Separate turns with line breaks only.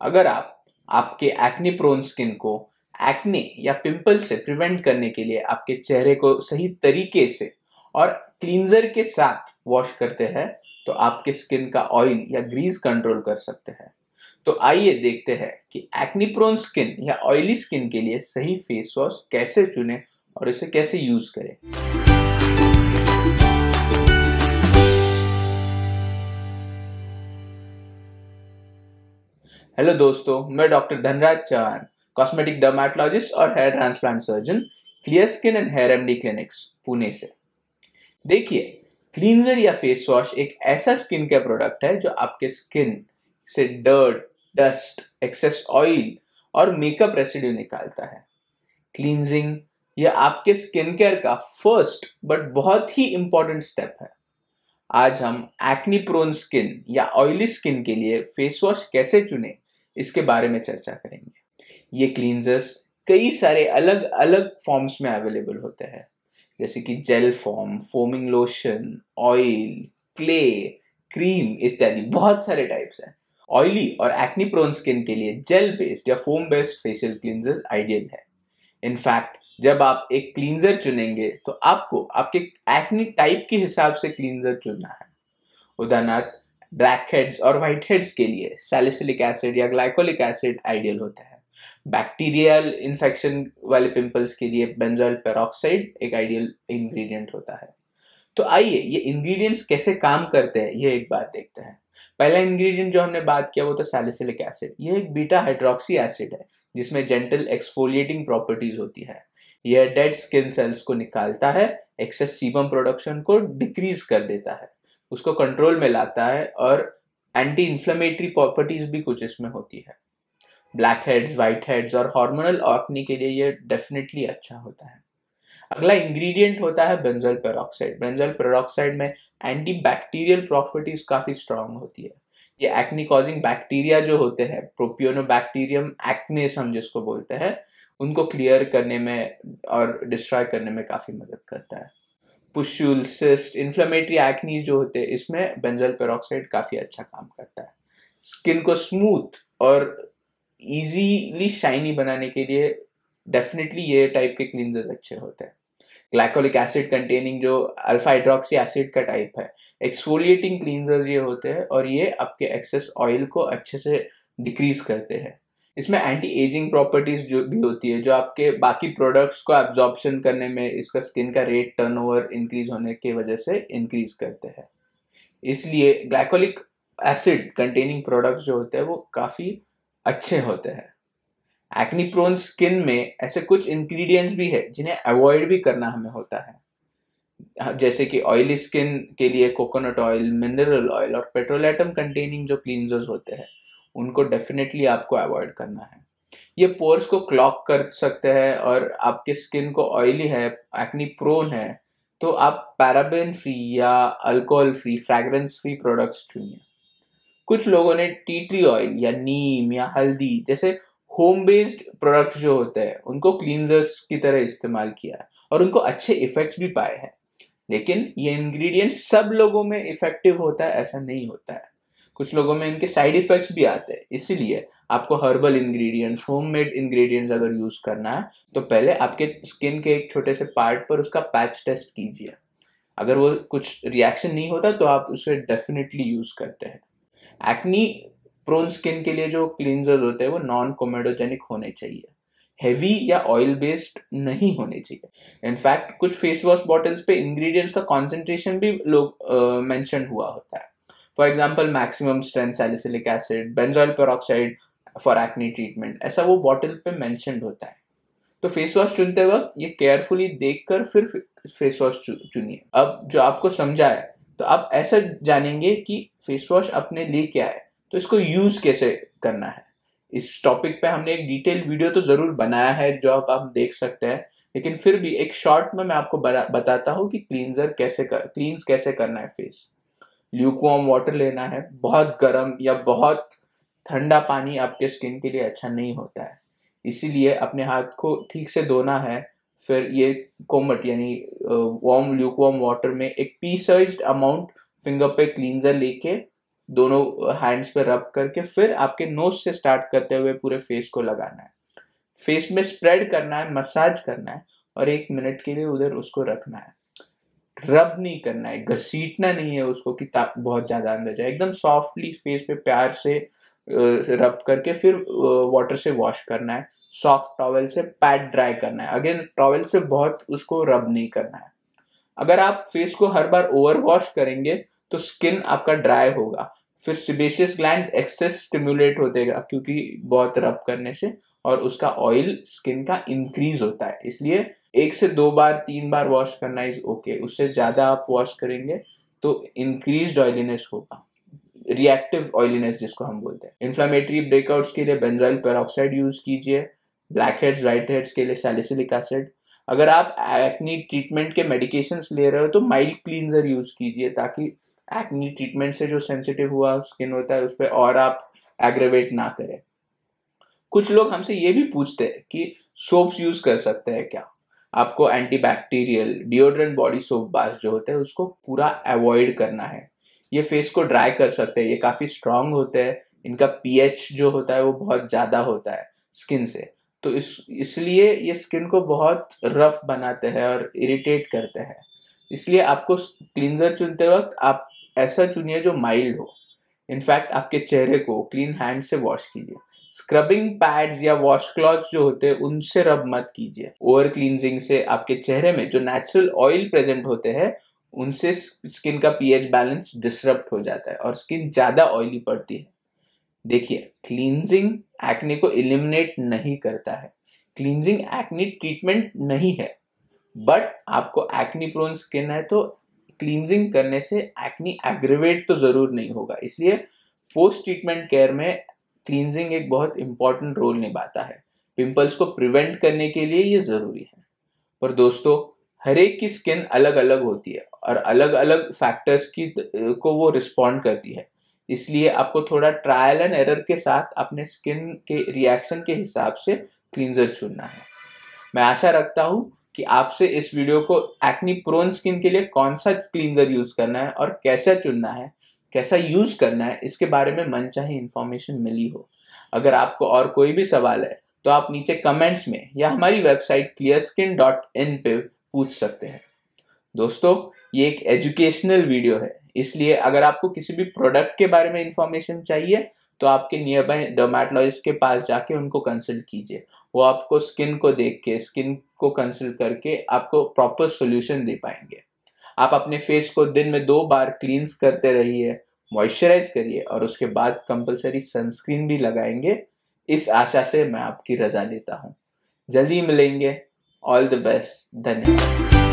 अगर आप आपके एक्ने प्रोन स्किन को एक्ने या पिंपल से प्रिवेंट करने के लिए आपके चेहरे को सही तरीके से और क्लींजर के साथ वॉश करते हैं तो आपके स्किन का ऑयल या ग्रीस कंट्रोल कर सकते हैं। तो आइए देखते हैं कि एक्नी प्रोन स्किन या ऑयली स्किन के लिए सही फेस वॉश कैसे चुने और इसे कैसे यूज़ करें। हेलो दोस्तों, मैं doctor Dhanraj Chauhan cosmetic dermatologist और hair transplant surgeon clear skin and hair MD clinics Pune से। देखिए क्लींजर या फेस वॉश एक ऐसा स्किन केयर प्रोडक्ट है जो आपके स्किन से डर्ट डस्ट एक्सेस ऑयल और मेकअप रेसिड्यू निकालता है। क्लींजिंग यह आपके स्किन केयर का फ़र्स्ट बट बहुत ही इंपॉर्टेंट स्टेप है। आज हम एक्नी प्रोन स्किन या ऑयली स्किन के लिए फेस वॉश कैसे चुने इसके बारे में चर्चा करेंगे। ये क्लींजर्स कई सारे अलग अलग फॉर्म्स में अवेलेबल होते हैं। जैसे कि gel form foaming lotion oil clay cream इत्यादि, बहुत सारे टाइप्स हैं। ऑयली और एक्नी प्रोन स्किन के लिए जेल बेस्ड या foam based facial cleansers ideal है इनफैक्ट जब आप एक क्लींजर चुनेंगे तो आपको आपके एक्नी टाइप के हिसाब से क्लींजर चुनना है। उदाहरणार्थ ब्लैक हेड्स और व्हाइट हेड्स के लिए सैलिसिलिक एसिड या ग्लाइकोलिक एसिड आइडियल होता है। बैक्टीरियल इन्फेक्शन वाले पिंपल्स के लिए बेंजोइल पेरोक्साइड एक आइडियल इंग्रेडिएंट होता है। तो आइए ये इंग्रेडिएंट्स कैसे काम करते हैं, ये एक बात देखते हैं। पहला इंग्रेडिएंट जो हमने बात किया वो तो सैलिसिलिक एसिड ये एक बीटा हाइड्रोक्सी एसिड है, जिसमें जेंटल एक्सफोलिएटिंग प्रॉपर्टीज़ होती है। यह डेड स्किन सेल्स को निकालता है एक्सेस सीबम प्रोडक्शन को डिक्रीज कर देता है। उसको कंट्रोल में लाता है और एंटी इन्फ्लेमेटरी प्रॉपर्टीज़ भी कुछ इसमें होती है। ब्लैक हेड्स व्हाइट हेड्स और हार्मोनल ऑक्नी के लिए ये डेफिनेटली अच्छा होता है। अगला इंग्रेडिएंट होता है बेंजल पेरोक्साइड बेंजल पेरोक्साइड में एंटी बैक्टीरियल प्रॉपर्टीज़ काफ़ी स्ट्रांग होती है। ये एक्नी कॉजिंग बैक्टीरिया जो होते हैं प्रोपियोनोबैक्टीरियम एक्नेस हम जिसको बोलते हैं, उनको क्लियर करने में और डिस्ट्रॉय करने में काफ़ी मदद करता है। पुशुल सिस्ट इन्फ्लेमेटरी एक्नी जो होते हैं, इसमें बेंजल पेरोक्साइड काफ़ी अच्छा काम करता है। स्किन को स्मूथ और इजीली शाइनी बनाने के लिए डेफिनेटली ये टाइप के क्लींजर्स अच्छे होते हैं। ग्लाइकोलिक एसिड कंटेनिंग जो अल्फ़ा हाइड्रोक्सी एसिड का टाइप है एक्सफोलिएटिंग क्लींजर्स ये होते हैं और ये आपके एक्सेस ऑयल को अच्छे से डिक्रीज करते हैं। इसमें एंटी एजिंग प्रॉपर्टीज़ जो भी होती है, जो आपके बाकी प्रोडक्ट्स को एब्जॉर्प्शन करने में, इसका स्किन का रेट टर्नओवर इंक्रीज होने की वजह से इंक्रीज करते हैं। इसलिए ग्लाइकोलिक एसिड कंटेनिंग प्रोडक्ट्स जो होते हैं, वो काफ़ी अच्छे होते हैं। एक्नी प्रोन स्किन में ऐसे कुछ इंग्रेडिएंट्स भी है, जिन्हें अवॉइड भी करना हमें होता है। जैसे कि ऑयली स्किन के लिए कोकोनट ऑयल मिनरल ऑयल और पेट्रोलेटम कंटेनिंग जो क्लींजर्स होते हैं। उनको डेफिनेटली आपको अवॉइड करना है। ये पोर्स को क्लॉक कर सकते हैं और आपके स्किन को ऑयली है एक्नी प्रोन है तो आप पैराबेन फ्री या alcohol free fragrance free products चुनिए। कुछ लोगों ने टी ट्री ऑयल या नीम या हल्दी जैसे होम बेस्ड प्रोडक्ट्स जो होते हैं, उनको क्लींजर्स की तरह इस्तेमाल किया है और उनको अच्छे इफेक्ट्स भी पाए हैं। लेकिन ये इंग्रेडिएंट सब लोगों में इफ़ेक्टिव होता है, ऐसा नहीं होता है। कुछ लोगों में इनके साइड इफेक्ट्स भी आते हैं। इसीलिए आपको हर्बल इंग्रेडिएंट्स होममेड इंग्रेडिएंट्स अगर यूज़ करना है तो पहले आपके स्किन के एक छोटे से पार्ट पर उसका पैच टेस्ट कीजिए। अगर वो कुछ रिएक्शन नहीं होता तो आप उसे डेफिनेटली यूज़ करते हैं। एक्नी प्रोन स्किन के लिए जो क्लींजर्स होते हैं, वो नॉन कोमेडोजेनिक होने चाहिए। हैवी या ऑयल बेस्ड नहीं होने चाहिए। इनफैक्ट कुछ फेस वॉश बॉटल्स पे इंग्रेडिएंट्स का कॉन्सेंट्रेशन भी लोग मेंशन हुआ होता है। For example maximum strength salicylic acid benzoyl peroxide for acne treatment ऐसा वो बॉटल पे मैंशन होता है। तो फेस वॉश चुनते वक्त ये केयरफुली देख कर फिर फेस वॉश चुनिए। अब जो आपको समझा है तो आप ऐसा जानेंगे कि फेस वॉश अपने लिए क्या है तो इसको यूज़ कैसे करना है। इस टॉपिक पे हमने एक डिटेल वीडियो तो ज़रूर बनाया है, जो आप आप देख सकते हैं, लेकिन फिर भी एक शॉर्ट में मैं आपको बताता हूँ कि क्लींजर कैसे कर क्लींस कैसे करना है फेस ल्यूकवॉर्म वाटर लेना है। बहुत गर्म या बहुत ठंडा पानी आपके स्किन के लिए अच्छा नहीं होता है। इसीलिए अपने हाथ को ठीक से धोना है। फिर ये कोमट, यानी वार्म ल्यूकवॉर्म वाटर में एक पीसाइज्ड अमाउंट फिंगर पे क्लींजर लेके दोनों हैंड्स पे रब करके फिर आपके नोज़ से स्टार्ट करते हुए पूरे फेस को लगाना है। फेस में स्प्रेड करना है मसाज करना है और एक मिनट के लिए उधर उसको रखना है। रब नहीं करना है, घसीटना नहीं है उसको कि बहुत ज़्यादा अंदर जाए। एकदम सॉफ्टली फेस पे प्यार से रब करके फिर वाटर से वॉश करना है। सॉफ्ट टॉवल से पैड ड्राई करना है। अगेन टॉवल से बहुत उसको रब नहीं करना है। अगर आप फेस को हर बार ओवर वॉश करेंगे तो स्किन आपका ड्राई होगा। फिर सिबेशियस ग्लैंड एक्सेस स्टिमुलेट होतेगा क्योंकि बहुत रब करने से, और उसका ऑयल स्किन का इंक्रीज होता है। इसलिए एक से दो बार, तीन बार वॉश करना इज़ ओके उससे ज़्यादा आप वॉश करेंगे तो इंक्रीज ऑयलीनेस होगा। रिएक्टिव ऑयलीनेस जिसको हम बोलते हैं। इन्फ्लामेटरी ब्रेकआउट्स के लिए बेंजोइल पेरोक्साइड यूज़ कीजिए। ब्लैक हेड्स व्हाइट हेड्स के लिए सैलिसिलिक एसिड अगर आप एक्नी ट्रीटमेंट के मेडिकेशन ले रहे हो तो माइल्ड क्लींजर यूज़ कीजिए ताकि एक्नी ट्रीटमेंट से जो सेंसिटिव हुआ स्किन होता है, उस पर और आप एग्रेवेट ना करें। कुछ लोग हमसे ये भी पूछते हैं कि सोप्स यूज़ कर सकते हैं क्या? आपको antibacterial deodorant body soap bars जो होते हैं, उसको पूरा अवॉइड करना है। ये फेस को ड्राई कर सकते हैं, ये काफ़ी स्ट्रांग होते हैं। इनका पीएच जो होता है, वो बहुत ज़्यादा होता है स्किन से। तो इस, इसलिए ये स्किन को बहुत रफ बनाते हैं और इरिटेट करते हैं। इसलिए आपको क्लींजर चुनते वक्त आप ऐसा चुनिए जो माइल्ड हो। इनफैक्ट आपके चेहरे को क्लीन हैंड से वॉश कीजिए। स्क्रबिंग पैड्स या वॉश क्लॉथ जो होते हैं, उनसे रब मत कीजिए। ओवर क्लींजिंग से आपके चेहरे में जो नेचुरल ऑयल प्रेजेंट होते हैं, उनसे स्किन का पीएच बैलेंस डिसरप्ट हो जाता है और स्किन ज़्यादा ऑयली पड़ती है। देखिए क्लींजिंग एक्ने को इलिमिनेट नहीं करता है। क्लींजिंग एक्ने ट्रीटमेंट नहीं है। बट आपको एक्नी प्रोन स्किन है तो क्लींजिंग करने से एक्नी एग्रीवेट तो ज़रूर नहीं होगा। इसलिए पोस्ट ट्रीटमेंट केयर में क्लींजिंग एक बहुत इंपॉर्टेंट रोल निभाता है। पिंपल्स को प्रिवेंट करने के लिए ये ज़रूरी है। पर दोस्तों, हर एक की स्किन अलग अलग होती है और अलग अलग फैक्टर्स की को वो रिस्पॉन्ड करती है। इसलिए आपको थोड़ा ट्रायल एंड एरर के साथ अपने स्किन के रिएक्शन के हिसाब से क्लींजर चुनना है। मैं आशा रखता हूँ कि आपसे इस वीडियो को एक्नी प्रोन स्किन के लिए कौन सा क्लींजर यूज़ करना है और कैसा चुनना है कैसा यूज़ करना है, इसके बारे में मन चाहे इन्फॉर्मेशन मिली हो। अगर आपको और कोई भी सवाल है तो आप नीचे कमेंट्स में या हमारी website clear skin dot in पे पूछ सकते हैं। दोस्तों, ये एक एजुकेशनल वीडियो है, इसलिए अगर आपको किसी भी प्रोडक्ट के बारे में इंफॉर्मेशन चाहिए तो आपके नियर बाय डर्माटोलॉजिस्ट के पास जाके उनको कंसल्ट कीजिए। वो आपको स्किन को देख के स्किन को कंसल्ट करके आपको प्रॉपर सोल्यूशन दे पाएँगे। आप अपने फेस को दिन में दो बार क्लींस करते रहिए मॉइस्चराइज करिए और उसके बाद कंपलसरी सनस्क्रीन भी लगाएँगे। इस आशा से मैं आपकी रजा लेता हूँ। जल्दी मिलेंगे। ऑल द बेस्ट धन्यवाद।